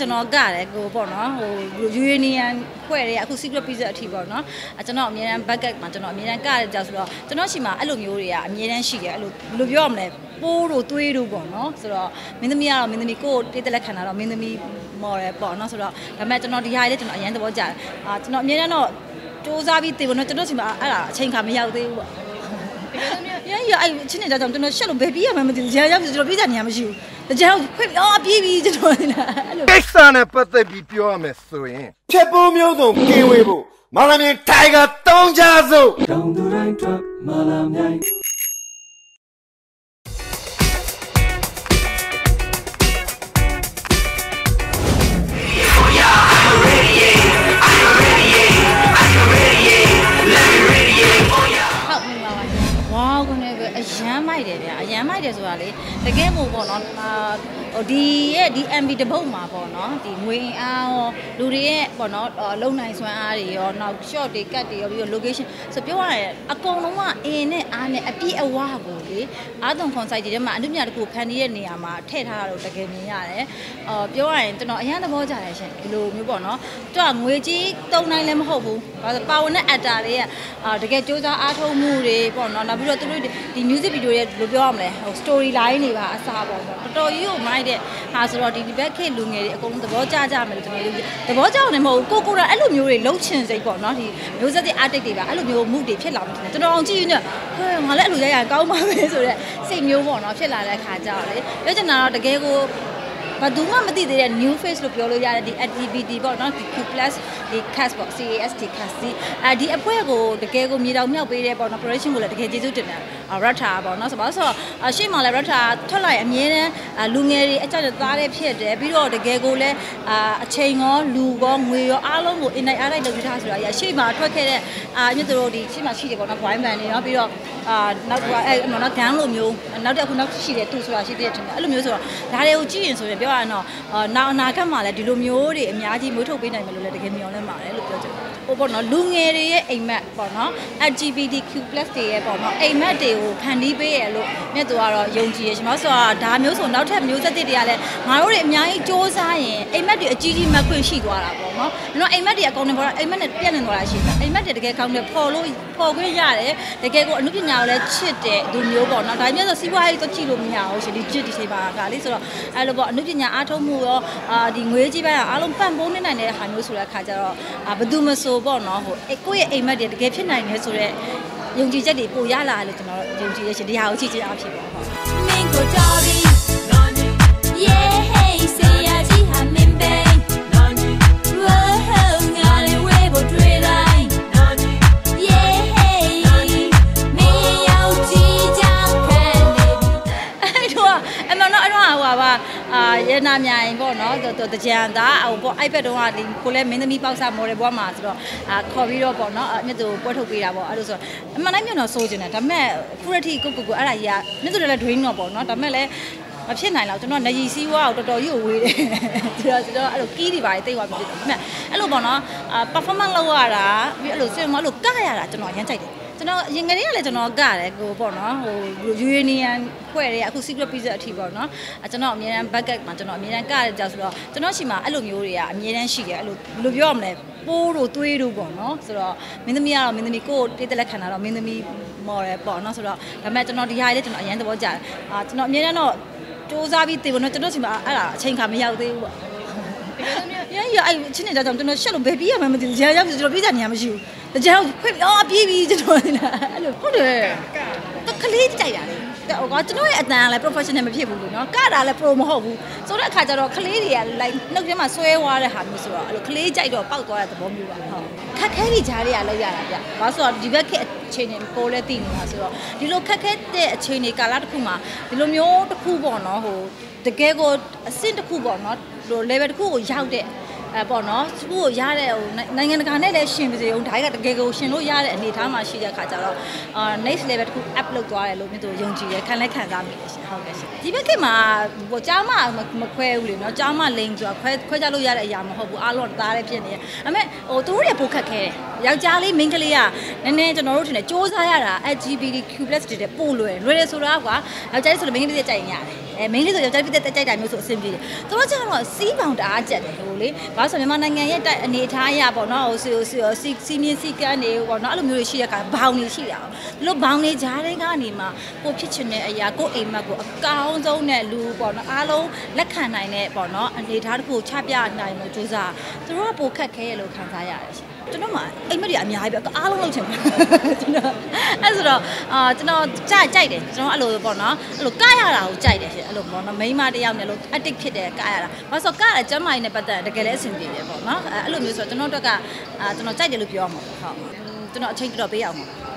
ကျွန်တော်ကတယ်ကိုပေါ့နော်ဟို Union ဖွဲ့တဲ့အခု secret pizza အထိပေါ့နော်အဲကျွန်တော်အမြဲတမ်း bucket မှာကျွန်တော်အမြဲတမ်းကတယ်ကြောက်ဆိုတော့ကျွန်တော်ရှိမှာအဲ့လိုမျိုးတွေကအမြဲတမ်းရှိတယ်အဲ့လိုဘယ်လိုပြောရမလဲပိုးတို့သွေးတို့ပေါ့နော်ဆိုတော့မင်းသမီးကတော့မင်းသမီးကိုတိတ်တက်လက်ခံတာတော့မင်းသမီးမော်ရယ်ပေါ့နော်ဆိုတော့ဒါပေမဲ့ကျွန်တော်ဒီဟာလေးကျွန်တော်အရင်သဘောကျတယ်အာကျွန်တော်အမြဲတမ်းတော့စူးစမ်းပြီးတည်ဖို့နော်ကျွန်တော်ရှိမှာအဲ့ဒါအချိန်ခါမရောက်သေးဘူးပေါ့ရရအဲ့ချင်းနေတာကြောင့်ကျွန်တော်ရှက်လို့ဘယ်ပြီးရမှမသိဘူးကြာရောက်ကျွန်တော်ပြေးကြနေရမရှိဘူး တကြတော့ခွင့်အော်ပြေးပြီကျွန်တော်အဲ့လိုကိစ္စနဲ့ပတ်သက်ပြီးပြောရမယ်ဆိုရင်ဖြတ်ပုံးမျိုးစုံကင်းဝေးဖို့မောင်လမြိုင်တိုင်ဂါတုံးကြစို့တောင်သူတိုင်းထွက်မာလာမြိုင် တယ်ဗျာအရန်မိုက်တယ်ဆိုတာလေတကယ်မို့ပေါ့နော်အာဟိုဒီရဲ့ဒီ MB တပုတ်မှာပေါ့နော်ဒီငွေအင်အားရောလူတွေရဲ့ပေါ့နော်အာလုံနိုင်စွမ်းအားတွေရောနောက် short တွေ cut တွေရောပြီးတော့ location ဆိုပြောရရင်အကုန်လုံးကအင်းနဲ့အားနဲ့အပြည့်အဝကိုလေအားသွန် concert တွေထဲမှာအနုပညာတစ်ခုဖန်တီးတဲ့နေရာမှာထည့်ထားတာတော့တကယ်မြင်ရတယ်အာပြောရရင်ကျွန်တော်အရန်သဘောကျတယ်ရှင်ဒီလိုမျိုးပေါ့နော်သူကငွေကြီးတုံနိုင်လည်းမဟုတ်ဘူးဘာလို့ပါဝင်တဲ့ actor တွေကအာတကယ်စူးစမ်းအားထုတ်မှုတွေပေါ့နော်နောက်ပြီးတော့သူတို့ဒီ music video တွေဘယ်လိုပြောရမလဲဟို story line တွေပါအစားပေါ့ပေါ့တော်တော်ကြီးကိုမိုက်တဲ့ဟာဆိုတော့ဒီဒီဘက်ခေတ်လူငယ်တွေအကုန်လုံးသဘောကျကြမယ်လို့ကျွန်တော်တို့သဘောကျအောင်လည်းမဟုတ်ဘူးကိုကိုတော့အဲ့လိုမျိုးတွေလှုပ်ချင်စိတ်ပေါ့နော်ဒီမျိုးဆက်တဲ့ artist တွေပါအဲ့လိုမျိုးမှုတွေဖြစ်လာမှတယ်ကျွန်တော်အောင်ကြည့်ရင်ဟဲ့ငါလည်းအဲ့လိုရရကောင်းပါပဲဆိုတော့စိတ်မျိုးပေါ့နော်ဖြစ်လာတဲ့ခါကြတော့လေပြောချင်တာတော့တကယ်ကို ဘာသူမှမသိသေးတဲ့ new face လို့ပြောလို့ရတယ်ဒီ activity ပေါ့နော်ဒီ Q+ ဒီ cast ပေါ့ CAST cast ဒီအဲဒီအဖွဲ့ကိုတကယ်ကိုမြေတောင်မြောက်ပေးတဲ့ပေါ့နော် production ကိုလည်းတကယ်ကျေးဇူးတင်တယ်ရတ်တာပေါ့နော်ဆိုတော့ဆိုတော့ရှေ့မှာလည်းရတ်တာထွက်လာရင်အမြဲတမ်းလူငယ်တွေအကြက်သားတဲ့ဖြစ်တယ်ပြီးတော့တကယ်ကိုလည်းအချိန်ရောလူရောငွေရောအားလုံးကို in အားလိုက်လုပ်ထားဆိုတာအရာရှေ့မှာထွက်ခဲ့တဲ့အာမြတ်တို့ဒီရှေ့မှာရှိတယ်ပေါ့နော် wine band တွေနော်ပြီးတော့အာနောက်ကအဲနော်ဂန်းလိုမျိုးနောက်တစ်ခုနောက်ရှိတယ်သူဆိုတာရှိတဲ့ထင်တယ်အဲ့လိုမျိုးဆိုတော့ဒါတွေကိုကြည့်ရင်ဆိုရင်ပြောရရင်တော့နောက်အနာဂတ်မှာလည်းဒီလိုမျိုးတွေအများကြီးမွေးထုတ်ပေးနိုင်မယ်လို့လည်းတကယ်မျှော်လင့်ပါတယ်လို့ပြောချင်တယ်ဟိုပေါ့နော်လူငယ်တွေရဲ့အိမ်မက်ပေါ့နော် LGBTQ+ တွေရဲ့ပေါ့နော်အိမ်မက်တွေကိုဖန်တီးပေးရလို့မြတ်သူကတော့ယုံကြည်ရရှင်မဆိုတော့ဒါမျိုးဆိုနောက်ထပ်မျိုးဆက်တွေကလည်းငါတို့တွေအများကြီးစ조사ရင်အိမ်မက်တွေအကြီးကြီးမက်ခွင့်ရှိသွားတာပေါ့နော်။နော်အိမ်မက်တွေအကောင့်တွေပေါ်တော့အိမ်မက်နဲ့ပြည့်နေသွားတာရှိတယ်။အိမ်မက်တွေတကယ်ကောင်းတယ်ပေါ်လို့ပေါ်ခွင့်ရတယ်။တကယ်ကိုအမှုပညာကိုလည်းချစ်တယ်သူမျိုးပေါ့နော်။ဒါမျိုးဆိုစီးပွားရေးတော့ကြည့်လို့မရဘူးရှင်ဒီချစ်ဒီချိန်ပါကလေဆိုတော့အဲ့လိုပေါ့အမှုပညာအားထုတ်မှုရောအာဒီငွေကြီးပိုင်းအားလုံးပံ့ပိုးနေနိုင်တဲ့ဟာမျိုးဆိုတဲ့အခါကျတော့အာဘယ်သူမဆိုပေါ့နော်ဟိုကိုယ့်ရဲ့အိမ်မက်တွေတကယ်ဖြစ်နိုင်တယ်ဆိုတော့ယုံကြည်ချက်တွေပိုရလာတယ်လို့ကျွန်တော်ယုံကြည်ရရှင်ဒီဟာကိုကြည့်ကြအောင်ဖြစ်ပါဟုတ် တော့အဲ့တော့ဟိုပါအာရနာမြိုင်ပေါ့နော်သူတကြံသားဟိုပေါ့အိုက်ဘက်တုန်းကဒီကိုလည်းမင်းသမီးပေါက်စားမော်ဒယ်ဘွားမှာဆိုတော့အာခေါ်ပြီးတော့ပေါ့နော်အမြတ်သူပွဲထုတ်ပေးတာပေါ့အဲ့လိုဆိုတော့အမှန်တိုင်းမျိုးတော့စိုးကျင်တယ်ဒါပေမဲ့ခုရတိကိုကိုကိုအဲ့ဒါကြီးကမြတ်သူလည်းဒွိန်းတော့ပေါ့နော်ဒါပေမဲ့လည်းမဖြစ်နိုင်တော့ကျွန်တော်နေရီစီးဝါကိုတော်တော်ကြီးကိုဝေးတယ်ဆိုတော့ကျွန်တော်အဲ့လိုကီးတွေပါတိတ်သွားပြီဖြစ်တယ်ဒါပေမဲ့အဲ့လိုပေါ့နော်အာ performance လုပ်ရတာပြီးအဲ့လိုစင်မအဲ့လိုကရတာကျွန်တော်အရင်ကြိုက်တယ် ကျွန်တော်ရင်ကလေးကလည်းကျွန်တော်ကတယ်ကိုပေါ့နော်ဟို Union ဖွဲ့တဲ့အခု secret pizza အထိပေါ့နော်အဲကျွန်တော်အမြဲတမ်း bucket မှာကျွန်တော်အမြဲတမ်းကတယ်ကြောက်ဆိုတော့ကျွန်တော်ရှိမှာအဲ့လိုမျိုးတွေကအမြဲတမ်းရှိတယ်အဲ့လိုဘယ်လိုပြောရမလဲပိုးတို့သွေးတို့ပေါ့နော်ဆိုတော့မင်းသမီးကတော့မင်းသမီးကိုတိတ်တက်လက်ခံတာတော့မင်းသမီးမော်ရယ်ပေါ့နော်ဆိုတော့ဒါပေမဲ့ကျွန်တော်ဒီဟာလေးကျွန်တော်အရင်သဘောကျတယ်အာကျွန်တော်အမြဲတမ်းတော့စူးစမ်းပြီးတည်ဖို့နော်ကျွန်တော်ရှိမှာအဲ့ဒါအချိန်ခါမရောက်သေးဘူးပေါ့ ရရအဲ့ချင်းနေတာကြောင့်ကျွန်တော်ရှက်လို့ဘယ်ပြီးရမှမသိဘူးကြာရောက်ကျွန်တော်ပြေးကြနေရမရှိဘူးတကြတော့ခွင့်အော်ပြေးပြီကျွန်တော်အဲ့လိုဟုတ်တယ်ကလေးကြိုက်တာလေဟိုကကျွန်တော်ရဲ့အတန်ကလည်း professional မဖြစ်ဘူးလို့နော်ကတာလည်း pro မဟုတ်ဘူးဆိုတဲ့အခါကျတော့ကလေးတွေက like နှုတ်ထဲမှာဆွဲသွားတဲ့ဟာမျိုးဆိုတော့အဲ့လိုကလေးကြိုက်တော့ပောက်သွားတဲ့သဘောမျိုးပါဟုတ်ခက်ခဲကြီးဂျားတွေကလောက်ရတာဗျဘာဆိုတော့ဒီဘက်ခေတ်အခြေအနေကိုလည်းသိနေတာဆိုတော့ဒီလိုခက်ခဲတဲ့အခြေအနေကာလတစ်ခုမှာဒီလိုမျိုးတစ်ခုပေါ့နော်ဟိုတကယ်ကိုအဆင့်တစ်ခုပေါ့နော်ဟို level တစ်ခုကိုရောက်တဲ့ အဲပေါ့နော်သူ့ကိုရတဲ့ဟိုနိုင်ငံတကာနဲ့လည်းရှင်ပါစေအောင်ဒါကတကယ်ကိုရှင်လို့ရတဲ့အနေအထားမှာရှိတဲ့အခါကျတော့အာ next level တစ်ခု up လုပ်သွားတယ်လို့မြင်သူယုံကြည်ရခံလဲခံစားမိတယ်ရှင်ဟုတ်ကဲ့ရှင်ဒီဘက်ခေတ်မှာဟိုကြားမမခွဲဘူးလေနော်ကြားမလိန်ဆိုတာခွဲခွဲကြလို့ရတဲ့အရာမဟုတ်ဘူးအားလုံးသားတဲ့ဖြစ်နေတယ်ဒါပေမဲ့ဟိုသူတို့တွေပိုခက်ခဲတယ်ယောက်ျားလေးမိန်းကလေးကနည်းနည်းကျွန်တော်တို့ထင်တယ်စ조사ရတာ LGBTQ+ တွေတဲ့ပို့လွယ်လွယ်တယ်ဆိုတာကွာယောက်ျားလေးဆိုလို့မိန်းကလေးတွေကြိုက်ရင်ရတယ် အဲ main လေးဆိုယောက်ျားပြည့်တက်ကြိုက်တာမျိုးဆိုအဆင်ပြေတယ်သူတို့ကျတော့စီးပေါင်တအားကြက်တယ်ဟိုလေဘာလို့ဆိုမြန်မာနိုင်ငံရဲ့တိုက်အနေအထားအရပေါ့နော်ဟိုစီစီစီစီမင်းစီကန်းနေပေါ့နော်အဲ့လိုမျိုးတွေရှိတဲ့အခါဘောင်တွေရှိတာသူတို့ဘောင်တွေကြားတွေကနေမှကိုဖြစ်ချင်တဲ့အရာကိုအိမ်မက်ကိုအကောင်းဆုံးနဲ့လူပေါ့နော်အားလုံးလက်ခံနိုင်တဲ့ပေါ့နော်အနေအထားတစ်ခုချပြနိုင်လို့ကြိုးစားသူတို့ကပိုခက်ခဲရလို့ခံစားရတယ်ရှင် ကျွန်တော်မှအိမ်မက်တွေအများကြီးပဲအားလုံးလုပ်ချင်တယ်ကျွန်တော်အဲ့ဆိုတော့အာကျွန်တော်ကြိုက်ကြိုက်တယ်ကျွန်တော်အဲ့လိုပေါ့နော်အဲ့လိုကရတာကိုကြိုက်တယ်ရှင်အဲ့လိုပေါ့နော်မိန်းမတစ်ယောက်နဲ့လို့ addict ဖြစ်တယ်ကရတာဘာလို့ဆိုကရကျမ်းမာရေးနဲ့ပတ်သက်တကယ်လည်းအဆင်ပြေတယ်ပေါ့နော်အဲ့လိုမျိုးဆိုတော့ကျွန်တော်တို့ကအာကျွန်တော်ကြိုက်တယ်လို့ပြောရမှာပေါ့ဟုတ်ကျွန်တော်အချိန်တော်ပေးအောင်ပါ